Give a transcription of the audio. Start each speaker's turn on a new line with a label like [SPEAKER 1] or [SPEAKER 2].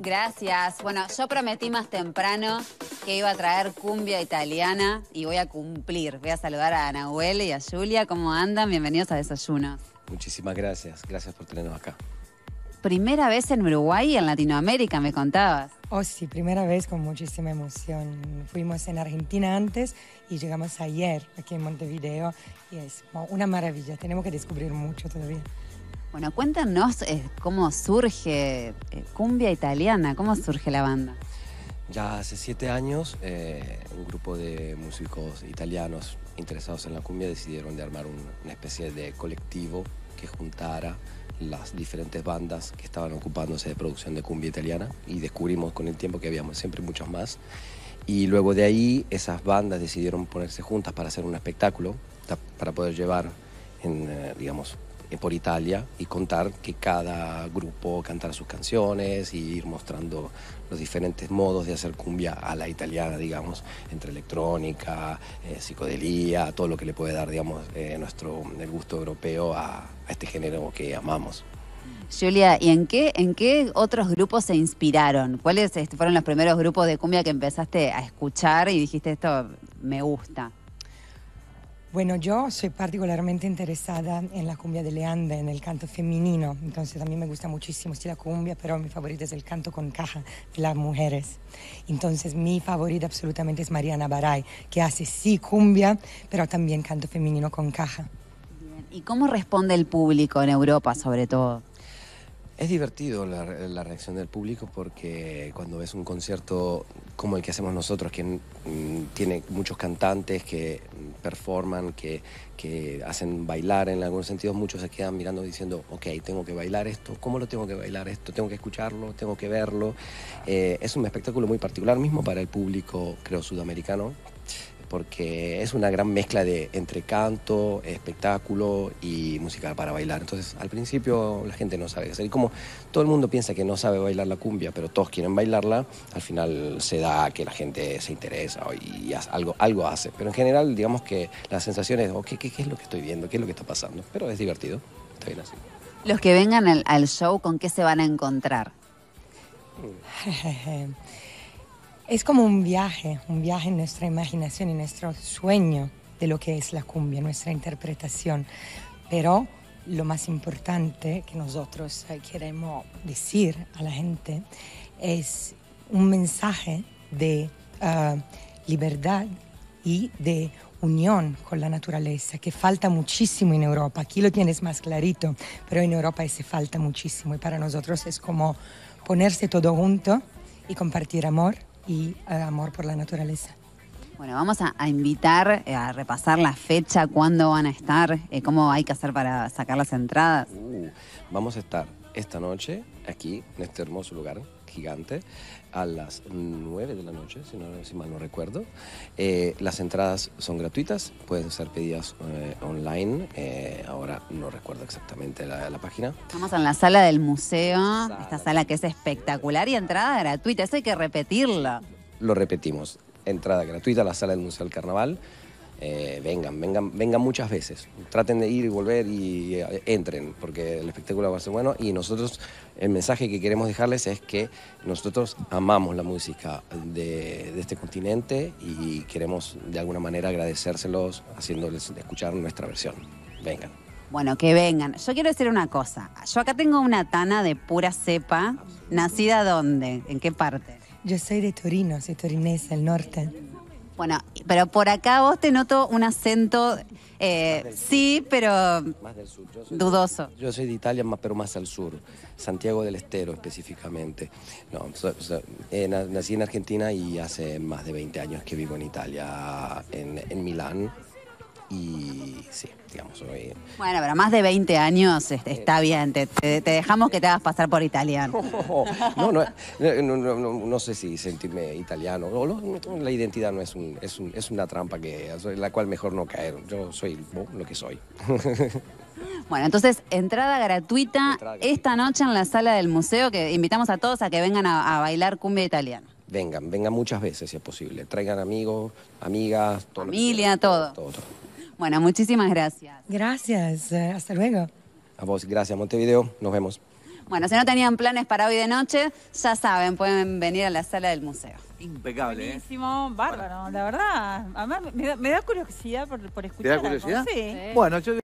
[SPEAKER 1] Gracias. Bueno, yo prometí más temprano que iba a traer cumbia italiana y voy a cumplir. Voy a saludar a Nahuel y a Julia. ¿Cómo andan? Bienvenidos a Desayuno.
[SPEAKER 2] Muchísimas gracias. Gracias por tenernos acá.
[SPEAKER 1] Primera vez en Uruguay y en Latinoamérica, me contabas.
[SPEAKER 3] Oh, sí, primera vez con muchísima emoción. Fuimos en Argentina antes y llegamos ayer aquí en Montevideo y es una maravilla. Tenemos que descubrir mucho todavía.
[SPEAKER 1] Bueno, cuéntanos eh, cómo surge eh, Cumbia Italiana, cómo surge la banda.
[SPEAKER 2] Ya hace siete años, eh, un grupo de músicos italianos interesados en la cumbia decidieron de armar una especie de colectivo que juntara las diferentes bandas que estaban ocupándose de producción de cumbia italiana y descubrimos con el tiempo que habíamos siempre muchos más. Y luego de ahí esas bandas decidieron ponerse juntas para hacer un espectáculo, para poder llevar, en, digamos, por Italia y contar que cada grupo cantara sus canciones y ir mostrando los diferentes modos de hacer cumbia a la italiana, digamos, entre electrónica, eh, psicodelía, todo lo que le puede dar, digamos, eh, nuestro, el gusto europeo a, a, este género que amamos.
[SPEAKER 1] Julia, ¿y en qué, en qué otros grupos se inspiraron? ¿Cuáles este, fueron los primeros grupos de cumbia que empezaste a escuchar y dijiste esto me gusta?
[SPEAKER 3] Bueno, yo soy particularmente interesada en la cumbia de Leanda, en el canto femenino. Entonces a mí me gusta muchísimo sí, la cumbia, pero mi favorita es el canto con caja de las mujeres. Entonces mi favorita absolutamente es Mariana Baray, que hace sí cumbia, pero también canto femenino con caja.
[SPEAKER 1] ¿Y cómo responde el público en Europa sobre todo?
[SPEAKER 2] Es divertido la, reacción del público porque cuando ves un concierto como el que hacemos nosotros, que mm, tiene muchos cantantes que performan, que, que, hacen bailar en algunos sentidos, muchos se quedan mirando diciendo, ok, tengo que bailar esto, ¿cómo lo tengo que bailar esto? Tengo que escucharlo, tengo que verlo. Eh, es un espectáculo muy particular mismo para el público, creo, sudamericano, porque es una gran mezcla de entre canto, espectáculo y música para bailar. Entonces, al principio la gente no sabe qué hacer. Y como todo el mundo piensa que no sabe bailar la cumbia, pero todos quieren bailarla, al final se da que la gente se interesa y algo, algo hace. Pero en general, digamos que la sensación es, ¿qué, qué, es lo que estoy viendo? ¿Qué es lo que está pasando? Pero es divertido. Está bien así.
[SPEAKER 1] Los que vengan al, al show, ¿con qué se van a encontrar?
[SPEAKER 3] Es como un viaje, un viaje en nuestra imaginación y nuestro sueño de lo que es la cumbia, nuestra interpretación. Pero lo más importante que nosotros eh, queremos decir a la gente es un mensaje de uh, libertad y de unión con la naturaleza, que falta muchísimo en Europa. Aquí lo tienes más clarito, pero en Europa ese falta muchísimo y para nosotros es como ponerse todo junto y compartir amor y eh, amor por la naturaleza.
[SPEAKER 1] Bueno, vamos a, invitar eh, a repasar la fecha, cuándo van a estar, eh, cómo hay que hacer para sacar las entradas.
[SPEAKER 2] Uh, vamos a estar esta noche aquí, en este hermoso lugar gigante, a las 9 de la noche, si, no, si mal no recuerdo. Eh, las entradas son gratuitas, pueden ser pedidas eh, online. Eh, ahora no recuerdo exactamente la, la, página.
[SPEAKER 1] Estamos en la sala del museo, esta sala que es espectacular y entrada gratuita, eso hay que repetirlo.
[SPEAKER 2] Lo repetimos, entrada gratuita a la sala del Museo del Carnaval. Eh, vengan, vengan, vengan muchas veces. Traten de ir y volver y eh, entren, porque el espectáculo va a ser bueno. Y nosotros, el mensaje que queremos dejarles es que nosotros amamos la música de, este continente y queremos de alguna manera agradecérselos haciéndoles escuchar nuestra versión. Vengan.
[SPEAKER 1] Bueno, que vengan. Yo quiero decir una cosa. Yo acá tengo una tana de pura cepa. ¿Nacida dónde? ¿En qué parte?
[SPEAKER 3] Yo soy de Torino, soy torinesa, el norte.
[SPEAKER 1] Bueno, pero por acá vos te noto un acento, eh, sí, pero dudoso.
[SPEAKER 2] yo soy de Italia, pero más al sur, Santiago del Estero específicamente. No, eh, nací en Argentina y hace más de 20 años que vivo en Italia, en, en Milán y sí, digamos, hoy...
[SPEAKER 1] Bueno, pero más de 20 años este, está bien, te, dejamos que te hagas pasar por italiano.
[SPEAKER 2] No, no, no, no, sé si sentirme italiano, la identidad no es, un, es, un, es una trampa que, la cual mejor no caer, yo soy lo que soy.
[SPEAKER 1] Bueno, entonces, entrada gratuita esta noche en la sala del museo, que invitamos a todos a que vengan a, bailar cumbia italiana.
[SPEAKER 2] Vengan, vengan muchas veces si es posible. Traigan amigos, amigas,
[SPEAKER 1] todo familia, todo. todo. Bueno, muchísimas gracias.
[SPEAKER 3] Gracias, eh, hasta luego.
[SPEAKER 2] A vos, gracias Montevideo, nos vemos.
[SPEAKER 1] Bueno, si no tenían planes para hoy de noche, ya saben, pueden venir a la sala del museo.
[SPEAKER 4] Impecable, ¿eh?
[SPEAKER 5] Buenísimo, bárbaro, la verdad. Además, me da, me da curiosidad por, por escuchar.
[SPEAKER 4] ¿Te da
[SPEAKER 5] algo.
[SPEAKER 4] curiosidad?
[SPEAKER 5] Sí.
[SPEAKER 4] Bueno, yo